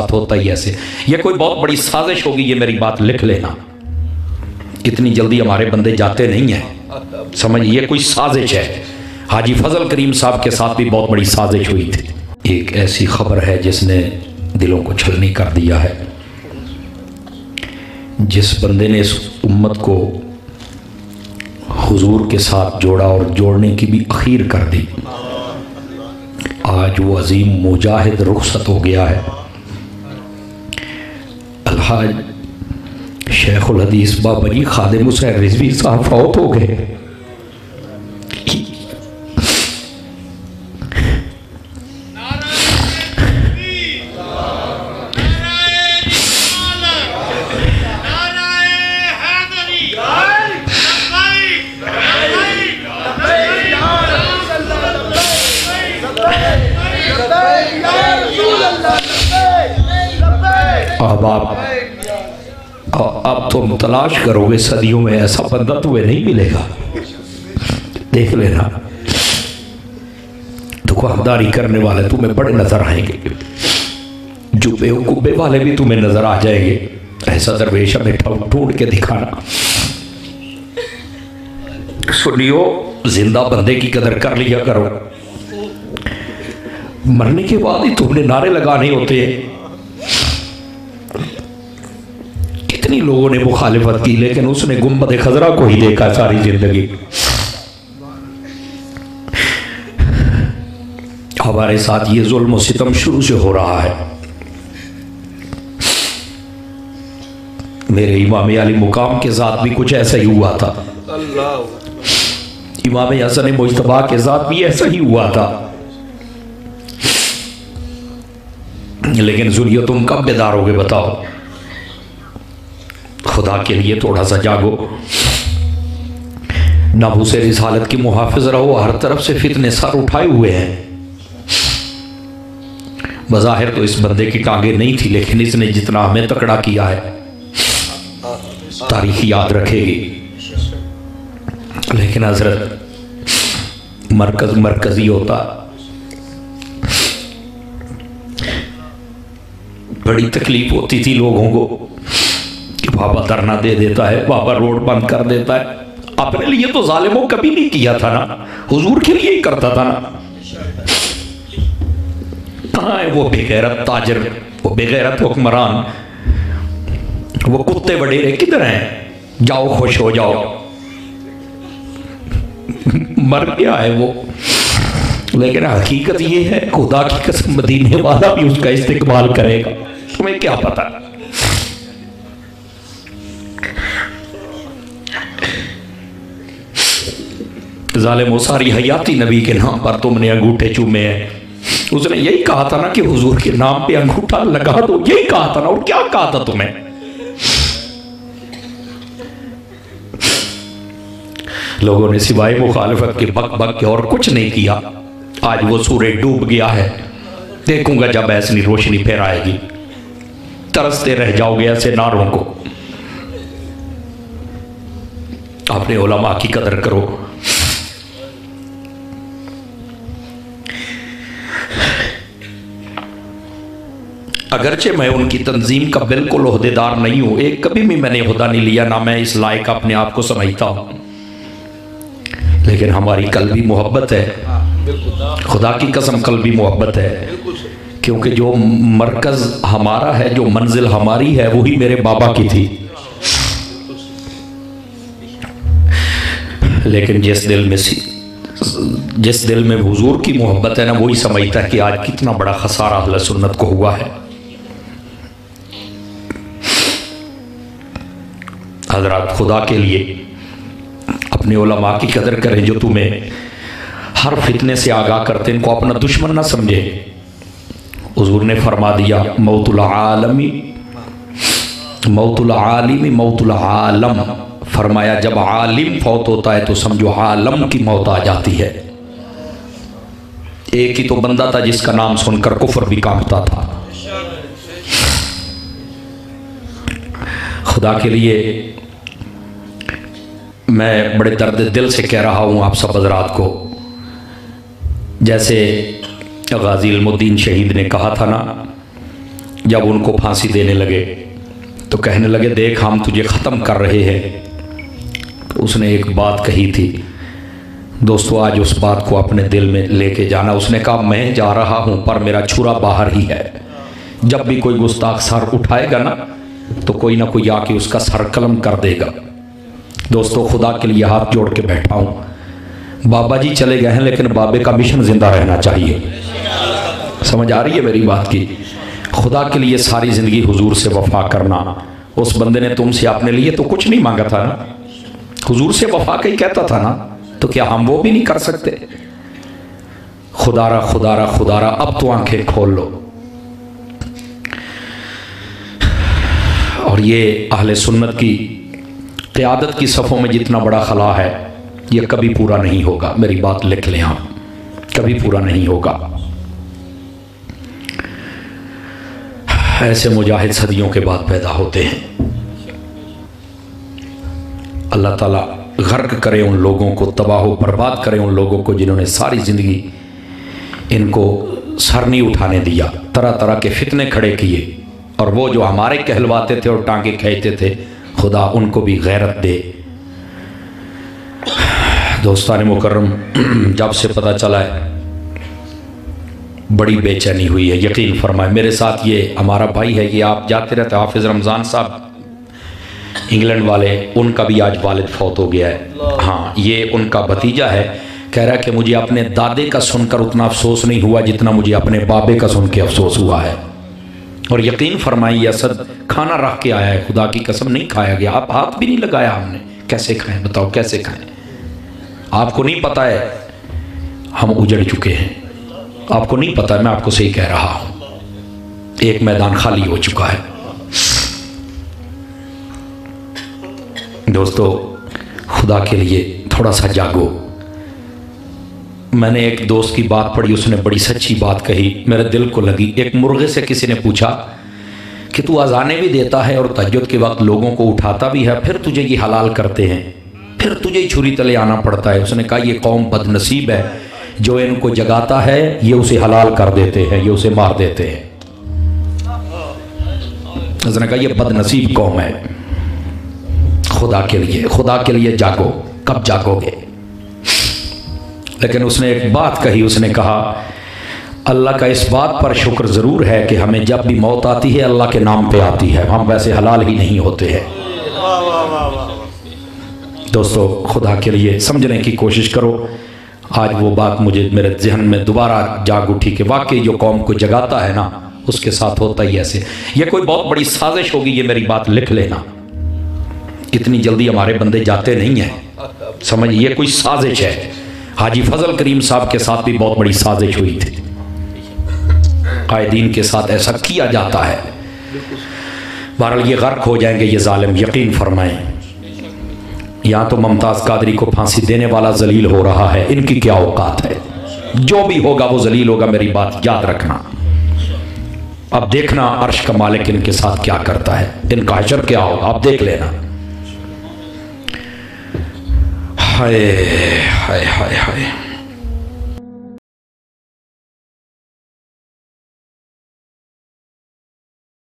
ساتھ ہوتا ہی ایسے یہ کوئی بہت بڑی سازش ہوگی، یہ میری بات لکھ لینا۔ اتنی جلدی ہمارے بندے جاتے نہیں ہیں۔ سمجھ، یہ کوئی سازش ہے۔ حاجی فضل کریم صاحب کے ساتھ بھی بہت بڑی سازش ہوئی تھی۔ ایک ایسی خبر ہے جس نے دلوں کو چھلنی کر دیا ہے۔ جس بندے نے اس امت کو حضور کے ساتھ جوڑا اور جوڑنے کی بھی اخیر کر دی۔ آج وہ عظیم مجاہد رخصت ہو گیا ہے۔ الحاج شیخ الحدیث بابری جی خادم حسین رضوی صاحب فوت ہو گئے۔ اب آپ اب تم تلاش کرو گے صدیوں میں ایسا بندہ تمہیں نہیں ملے گا۔ دیکھ لینا۔ دکانداری کرنے والے تمہیں بڑے نظر آئیں گے۔ جو بے والے بھی تمہیں نظر آ جائیں گے۔ ایسا درویش ہمیں ڈھونڈ کے دکھانا۔ سنیو، زندہ بندے کی قدر کر لیا کرو۔ مرنے کے بعد ہی تم نے نعرے لگانے ہوتے ہیں۔ کتنی لوگوں نے مخالفت کی، لیکن اس نے گمبد خزرہ کو ہی دیکھا ساری زندگی۔ ہمارے ساتھ یہ ظلم و ستم شروع سے ہو رہا ہے۔ میرے امام علی مقام کے ذات بھی کچھ ایسا ہی ہوا تھا۔ امام حسن مجتبہ کے ذات بھی ایسا ہی ہوا تھا۔ لیکن ذریعہ تم کب بیدار ہوگے بتاؤ۔ خدا کے لیے تھوڑا سا جاگو۔ نبو سے رسالت کی محافظ رہو، ہر طرف سے فتنے سر اٹھائے ہوئے ہیں۔ بظاہر تو اس بندے کی ٹانگیں نہیں تھی، لیکن اس نے جتنا ہمیں تکڑا کیا ہے، تاریخ یاد رکھے گی۔ لیکن حضرت، مرکز مرکزی ہوتا۔ بڑی تکلیف ہوتی تھی لوگوں کو۔ بابا دھرنا دے دیتا ہے بابا روڈ بند کر دیتا ہے۔ اپنے لیے تو ظالموں کبھی نہیں کیا تھا نا، حضور کے لیے ہی کرتا تھا نا۔ کہاں ہے وہ بغیرت تاجر، وہ بغیرت حکمران؟ وہ کتے وڈیرے کدھر ہیں؟ جاؤ، خوش ہو جاؤ۔ مر گیا ہے وہ۔ لیکن حقیقت یہ ہے، خدا کی قسم مدینے والا بھی اس کا استقبال کرے گا۔ تمہیں کیا پتا ظالم و ساری حیاتی نبی کے نام پر تم نے انگوٹھے چومے ہیں۔ اس نے یہی کہا تھا نا کہ حضور کے نام پہ انگوٹھا لگا دو۔ یہی کہا تھا نا، اور کیا کہا تھا تمہیں؟ لوگوں نے سوائے مخالفت کے بک بک کے اور کچھ نہیں کیا۔ آج وہ سورج ڈوب گیا ہے۔ دیکھوں گا جب ایسی روشنی پھر آئے گی۔ ترستے رہ جاؤ گے ایسے ناروں کو۔ اپنے علماء کی قدر کرو۔ اگرچہ میں ان کی تنظیم کا بالکل عہدے دار نہیں ہوں، ایک کبھی بھی میں نے عہدہ نہیں لیا، نہ میں اس لائق اپنے آپ کو سمجھتا ہوں۔ لیکن ہماری قلبی محبت ہے۔ خدا کی قسم قلبی محبت ہے۔ کیونکہ جو مرکز ہمارا ہے، جو منزل ہماری ہے، وہی میرے بابا کی تھی۔ لیکن جس دل میں جس دل میں حضور کی محبت ہے نا، وہی سمجھتا ہے کہ آج کتنا بڑا خسارہ اہل سنت کو ہوا ہے۔ حضرات خدا کے لیے اپنے علماء کی قدر کریں جو تمہیں ہر فتنے سے آگاہ کرتے ان کو اپنا دشمن نہ سمجھے۔ حضور نے فرما دیا، موت العالمی موت العالمی موت العالم۔ فرمایا، جب عالم فوت ہوتا ہے تو سمجھو عالم کی موت آ جاتی ہے۔ ایک ہی تو بندہ تھا جس کا نام سن کر کفر بھی کامتا تھا۔ خدا کے لیے میں بڑے درد دل سے کہہ رہا ہوں آپ سب حضرات کو۔ جیسے غازی علم الدین شہید نے کہا تھا نا، جب ان کو پھانسی دینے لگے، تو کہنے لگے، دیکھ ہم تجھے ختم کر رہے ہیں۔ اس نے ایک بات کہی تھی، دوستو، آج اس بات کو اپنے دل میں لے کے جانا۔ اس نے کہا، میں جا رہا ہوں، پر میرا چھرا باہر ہی ہے۔ جب بھی کوئی گستاخ سر اٹھائے گا نا، تو کوئی نہ کوئی آ کے اس کا سر قلم کر دے گا۔ دوستو، خدا کے لیے ہاتھ جوڑ کے بیٹھا ہوں بابا جی چلے گئے ہیں، لیکن بابے کا مشن زندہ رہنا چاہیے۔ سمجھ آ رہی ہے میری بات کی؟ خدا کے لیے ساری زندگی حضور سے وفا کرنا۔ اس بندے نے تم سے اپنے لیے تو کچھ نہیں مانگا تھا نا؟ حضور سے وفا کا ہی کہتا تھا نا، تو کیا ہم وہ بھی نہیں کر سکتے؟ خدا را خدا را خدا را اب تو آنکھیں کھول لو۔ اور یہ اہل سنت کی قیادت کی صفوں میں جتنا بڑا خلا ہے، یہ کبھی پورا نہیں ہوگا۔ میری بات لکھ لیں آپ۔ کبھی پورا نہیں ہوگا۔ ایسے مجاہد صدیوں کے بعد پیدا ہوتے ہیں۔ اللہ تعالیٰ غرق کرے ان لوگوں کو، تباہ و برباد کرے ان لوگوں کو جنہوں نے ساری زندگی ان کو سر نہیں اٹھانے دیا، طرح طرح کے فتنے کھڑے کیے۔ اور وہ جو ہمارے کہلواتے تھے اور ٹانگے کھینچتے تھے خدا ان کو بھی غیرت دے۔ دوستان مکرم، جب سے پتہ چلا ہے، بڑی بے چینی ہوئی ہے، یقین فرمائے۔ میرے ساتھ یہ ہمارا بھائی ہے، یہ آپ جاتے رہتے حافظ رمضان صاحب۔ انگلینڈ والے، ان کا بھی آج والد فوت ہو گیا ہے۔ ہاں یہ ان کا بھتیجا ہے۔ کہہ رہا ہے کہ مجھے اپنے دادے کا سن کر اتنا افسوس نہیں ہوا جتنا مجھے اپنے بابے کا سن کے افسوس ہوا ہے۔ اور یقین فرمائی اسد کھانا رکھ کے آیا ہے، خدا کی قسم نہیں کھایا گیا۔ آپ ہاتھ بھی نہیں لگایا ہم نے۔ کیسے کھائیں؟ بتاؤ، کیسے کھائیں؟ آپ کو نہیں پتا ہے، ہم اجڑ چکے ہیں۔ آپ کو نہیں پتا میں آپ کو صحیح کہہ رہا ہوں۔ ایک میدان خالی ہو چکا ہے۔ دوستو، خدا کے لیے تھوڑا سا جاگو۔ میں نے ایک دوست کی بات پڑھی، اس نے بڑی سچی بات کہی۔ میرے دل کو لگی۔ ایک مرغے سے کسی نے پوچھا کہ تو آزانے بھی دیتا ہے اور تجد کے وقت لوگوں کو اٹھاتا بھی ہے، پھر تجھے یہ حلال کرتے ہیں۔ پھر تجھے چھری تلے آنا پڑتا ہے۔ اس نے کہا، یہ قوم بد نصیب ہے۔ جو ان کو جگاتا ہے، یہ اسے حلال کر دیتے ہیں، یہ اسے مار دیتے ہیں۔ اس نے کہا، یہ بد نصیب قوم ہے۔ خدا کے لیے، خدا کے لیے جاگو، کب جاگو گے؟ لیکن اس نے ایک بات کہی، اس نے کہا، اللہ کا اس بات پر شکر ضرور ہے کہ ہمیں جب بھی موت آتی ہے، اللہ کے نام پہ آتی ہے۔ ہم ویسے حلال ہی نہیں ہوتے ہیں۔ دوستو، خدا کے لیے سمجھنے کی کوشش کرو۔ آج وہ بات مجھے میرے ذہن میں دوبارہ جاگ اٹھی کہ واقعی جو قوم کو جگاتا ہے نا، اس کے ساتھ ہوتا ہی ایسے۔ یہ کوئی بہت بڑی سازش ہوگی، یہ میری بات لکھ لینا۔ اتنی جلدی ہمارے بندے جاتے نہیں ہیں۔ سمجھ، یہ کوئی سازش ہے۔ حاجی فضل کریم صاحب کے ساتھ بھی بہت بڑی سازش ہوئی تھی۔ قائدین کے ساتھ ایسا کیا جاتا ہے؟ بہرحال یہ غرق ہو جائیں گے، یہ ظالم یقین فرمائیں۔ یہاں تو ممتاز قادری کو پھانسی دینے والا ذلیل ہو رہا ہے، ان کی کیا اوقات ہے؟ جو بھی ہوگا وہ ذلیل ہوگا، میری بات یاد رکھنا۔ اب دیکھنا عرش کا مالک ان کے ساتھ کیا کرتا ہے۔ ان کا حشر کیا ہوگا؟ آپ دیکھ لینا۔ はい。はいはいはい。